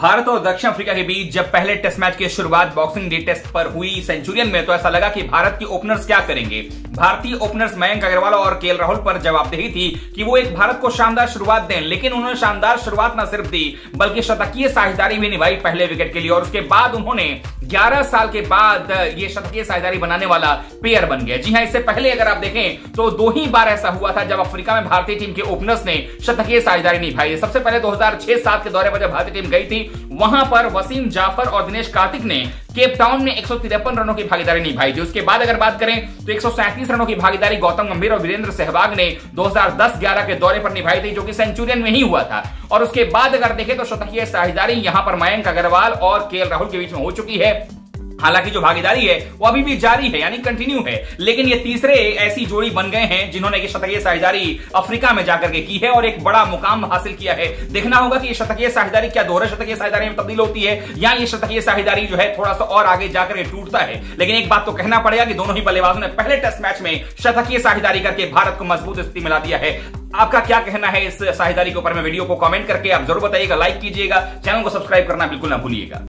भारत और दक्षिण अफ्रीका के बीच जब पहले टेस्ट मैच की शुरुआत बॉक्सिंग डे टेस्ट पर हुई सेंचुरियन में तो ऐसा लगा कि भारत की ओपनर्स क्या करेंगे। भारतीय ओपनर्स मयंक अग्रवाल और केएल राहुल पर जवाबदेही थी कि वो एक भारत को शानदार शुरुआत दें, लेकिन उन्होंने शानदार शुरुआत न सिर्फ़ दी, बल्कि शतकीय साझेदारी भी निभाई पहले विकेट के लिए, और उसके बाद उन्होंने 11 साल के बाद ये शतकीय साझेदारी बनाने वाला पेयर बन गया। जी हाँ इससे पहले अगर आप देखें तो दो ही बार ऐसा हुआ था जब अफ्रीका में भारतीय टीम के ओपनर्स ने शतकीय साझेदारी निभाई। सबसे पहले 2006-7 के दौरे पर जब भारतीय टीम गई थी वहाँ पर वसीम जाफ़र और दिनेश कार्तिक ने केप टाउन में एक रनों की भागीदारी निभाई थी। उसके बाद अगर बात करें तो एक सौ सैंतीस रनों की भागीदारी गौतम गंभीर और वीरेंद्र सहवाग ने 2010-11 के दौरे पर निभाई थी, जो कि सेंचुरियन में ही हुआ था। और उसके बाद अगर देखें तो शतकीय साझेदारी यहाँ पर मयंक अग्रवाल और के राहुल के बीच में हो चुकी है। हालाँकि जो भागीदारी है, वो अभी भी जारी है, यानी कंटिन्यू है। लेकिन ये तीसरे ऐसी जोड़ी बन गए हैं, जिन्होंने ये शतकीय साझेदारी अफ्रीका में जाकर के की है और एक बड़ा मुकाम हासिल किया है। देखना होगा कि ये शतकीय साझेदारी क्या दोहरे शतकीय साझेदारी में तब्दील होती है, या ये शतकीय साझेदारी जो है थोड़ा सा और आगे जाकर टूटता है। लेकिन एक बात तो कहना पड़ेगा कि दोनों ही बल्लेबाजों ने पहले टेस्ट मैच में शतकीय साझेदारी करके भारत को मज़बूत स्थिति मिला दिया है। आपका क्या कहना है इस साझेदारी के ऊपर? में वीडियो को कमेंट करके आप ज़रूर बताइएगा लाइक कीजिएगा, चैनल को सब्सक्राइब करना बिल्कुल ना भूलिएगा।